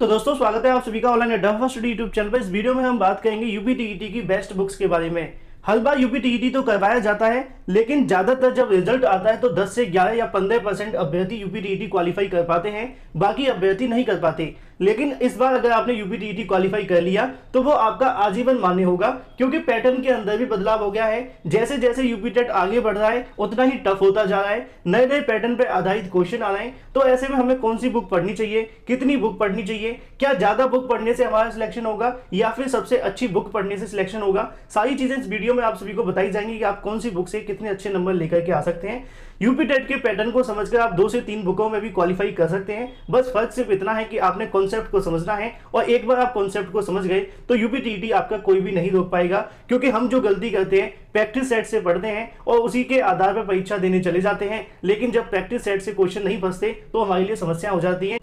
तो दोस्तों, स्वागत है आप सभी का ऑनलाइन अड्डा स्टडी यूट्यूब चैनल पर। इस वीडियो में हम बात करेंगे यूपी टीईटी की बेस्ट बुक्स के बारे में। हर बार यूपी टीईटी तो करवाया जाता है लेकिन ज़्यादातर जब रिज़ल्ट आता है तो 10 से 11 या 15 परसेंट अभ्यर्थी यूपी क्वालिफाई कर पाते हैं, बाकी अभ्यर्थी नहीं कर पाते। लेकिन इस बार अगर आपने यूपी क्वालिफाई कर लिया तो वो आपका आजीवन मान्य होगा, क्योंकि पैटर्न के अंदर भी बदलाव हो गया है। जैसे जैसे यूपी टेट आगे बढ़ रहा है, उतना ही टफ होता जा रहा है। नए नए पैटर्न पर आधारित क्वेश्चन आ रहे हैं। तो ऐसे में हमें कौन सी बुक पढ़नी चाहिए? कितनी बुक पढ़नी चाहिए? क्या ज़्यादा बुक पढ़ने से हमारा सिलेक्शन होगा, या फिर सबसे अच्छी बुक पढ़ने से सिलेक्शन होगा? सारी चीज़ें इस वीडियो में आप सभी को बताई जाएँगी कि आप कौन सी बुक से कितने अच्छे नंबर लेकर के आ सकते हैं। यूपी टेट के पैटर्न को समझकर आप दो से तीन बुकों में भी क्वालिफाई कर सकते हैं। बस फ़र्क सिर्फ़ इतना है कि आपने कॉन्सेप्ट को समझना है और एक बार आप कॉन्सेप्ट को समझ गए तो यूपी टीटी आपका कोई भी नहीं रोक पाएगा, क्योंकि हम जो गलती करते हैं प्रैक्टिस सेट से पढ़ते हैं और उसी के आधार पर परीक्षा देने चले जाते हैं। लेकिन जब प्रैक्टिस सेट से क्वेश्चन नहीं फंसते तो हमारे लिए समस्या हो जाती है।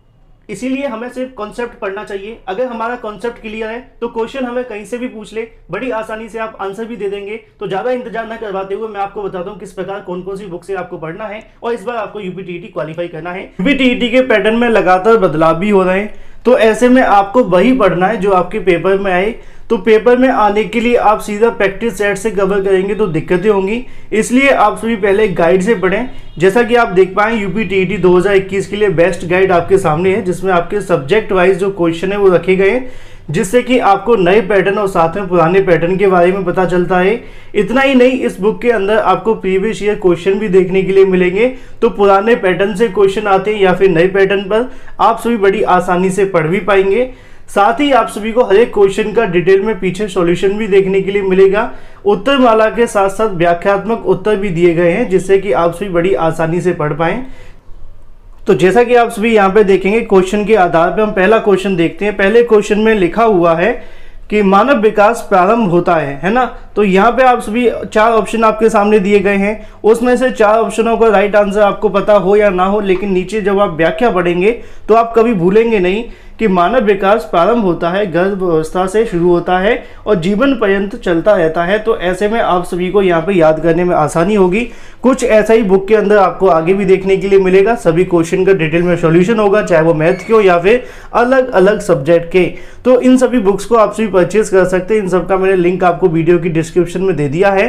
इसीलिए हमें सिर्फ़ कॉन्सेप्ट पढ़ना चाहिए। अगर हमारा कॉन्सेप्ट क्लियर है तो क्वेश्चन हमें कहीं से भी पूछ ले। बड़ी आसानी से आप आंसर भी दे देंगे। तो ज़्यादा इंतज़ार न करवाते हुए मैं आपको बताता हूँ किस प्रकार कौन कौन सी बुक से आपको पढ़ना है और इस बार आपको यूपीटीटी क्वालिफाई करना है। यूपीटीटी के पैटर्न में लगातार बदलाव भी हो रहे हैं। तो ऐसे में आपको वही पढ़ना है जो आपके पेपर में आए। तो पेपर में आने के लिए आप सीधा प्रैक्टिस सेट से कवर करेंगे तो दिक्कतें होंगी। इसलिए आप सभी पहले गाइड से पढ़ें। जैसा कि आप देख पाए यूपी टी टी के लिए बेस्ट गाइड आपके सामने है, जिसमें आपके सब्जेक्ट वाइज जो क्वेश्चन है वो रखे गए हैं, जिससे कि आपको नए पैटर्न और साथ में पुराने पैटर्न के बारे में पता चलता है। इतना ही नहीं, इस बुक के अंदर आपको प्रीवियस ईयर क्वेश्चन भी देखने के लिए मिलेंगे। तो पुराने पैटर्न से क्वेश्चन आते हैं या फिर नए पैटर्न पर, आप सभी बड़ी आसानी से पढ़ भी पाएँगे। साथ ही आप सभी को हर एक क्वेश्चन का डिटेल में पीछे सॉल्यूशन भी देखने के लिए मिलेगा। उत्तर माला के साथ साथ व्याख्यात्मक उत्तर भी दिए गए हैं, जिससे कि आप सभी बड़ी आसानी से पढ़ पाएँ। तो जैसा कि आप सभी यहाँ पे देखेंगे क्वेश्चन के आधार पर हम पहला क्वेश्चन देखते हैं। पहले क्वेश्चन में लिखा हुआ है कि मानव विकास प्रारंभ होता है है ना? तो यहाँ पे आप सभी चार ऑप्शन आपके सामने दिए गए हैं। उसमें से चार ऑप्शनों का राइट आंसर आपको पता हो या ना हो, लेकिन नीचे जब आप व्याख्या पढ़ेंगे तो आप कभी भूलेंगे नहीं कि मानव विकास प्रारंभ होता है गर्भ अवस्था से शुरू होता है और जीवन पर्यंत चलता रहता है। तो ऐसे में आप सभी को यहाँ पे याद करने में आसानी होगी। कुछ ऐसा ही बुक के अंदर आपको आगे भी देखने के लिए मिलेगा। सभी क्वेश्चन का डिटेल में सॉल्यूशन होगा, चाहे वो मैथ के हो या फिर अलग अलग सब्जेक्ट के। तो इन सभी बुक्स को आप सभी परचेज कर सकते हैं। इन सबका मैंने लिंक आपको वीडियो की डिस्क्रिप्शन में दे दिया है।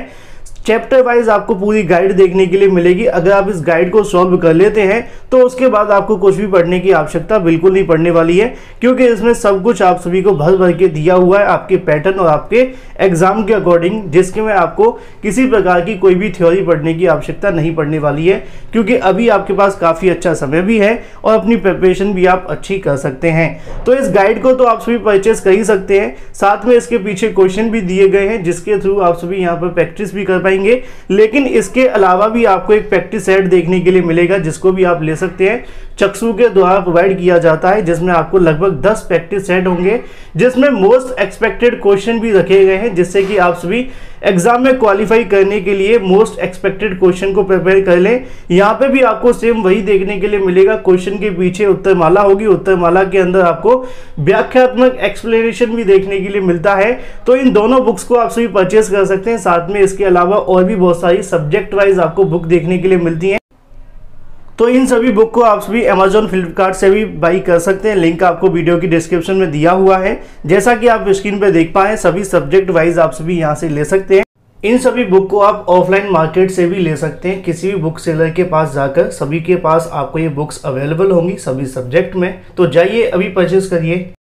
चैप्टर वाइज आपको पूरी गाइड देखने के लिए मिलेगी। अगर आप इस गाइड को सॉल्व कर लेते हैं तो उसके बाद आपको कुछ भी पढ़ने की आवश्यकता बिल्कुल नहीं पड़ने वाली है, क्योंकि इसमें सब कुछ आप सभी को भर भर के दिया हुआ है, आपके पैटर्न और आपके एग्ज़ाम के अकॉर्डिंग जिसके में आपको किसी प्रकार की कोई भी थ्योरी पढ़ने की आवश्यकता नहीं पड़ने वाली है, क्योंकि अभी आपके पास काफ़ी अच्छा समय भी है और अपनी प्रिपरेशन भी आप अच्छी कर सकते हैं। तो इस गाइड को तो आप सभी परचेज कर ही सकते हैं। साथ में इसके पीछे क्वेश्चन भी दिए गए हैं, जिसके थ्रू आप सभी यहाँ पर प्रैक्टिस भी कर पाएँगे। पाएँगे लेकिन इसके अलावा भी आपको एक प्रैक्टिस सेट देखने के लिए मिलेगा, जिसको भी आप ले सकते हैं। चक्सू के द्वारा प्रोवाइड किया जाता है, जिसमें आपको लगभग 10 प्रैक्टिस सेट होंगे, जिसमें मोस्ट एक्सपेक्टेड क्वेश्चन भी रखे गए हैं, जिससे कि आप सभी एग्ज़ाम में क्वालिफाई करने के लिए मोस्ट एक्सपेक्टेड क्वेश्चन को प्रिपेयर कर लें। यहाँ पे भी आपको सेम वही देखने के लिए मिलेगा। क्वेश्चन के पीछे उत्तरमाला होगी। उत्तरमाला के अंदर आपको व्याख्यात्मक एक्सप्लेनेशन भी देखने के लिए मिलता है। तो इन दोनों बुक्स को आप सभी परचेज कर सकते हैं। साथ में इसके अलावा और भी बहुत सारी सब्जेक्ट वाइज आपको बुक देखने के लिए मिलती है। तो इन सभी बुक को आप सभी अमेजोन फ्लिपकार्ट से भी बाई कर सकते हैं। लिंक आपको वीडियो की डिस्क्रिप्शन में दिया हुआ है। जैसा कि आप स्क्रीन पर देख पाए, सभी सब्जेक्ट वाइज आप सभी यहाँ से ले सकते हैं। इन सभी बुक को आप ऑफलाइन मार्केट से भी ले सकते हैं। किसी भी बुक सेलर के पास जाकर सभी के पास आपको ये बुक्स अवेलेबल होंगी सभी सब्जेक्ट में। तो जाइए अभी परचेज करिए।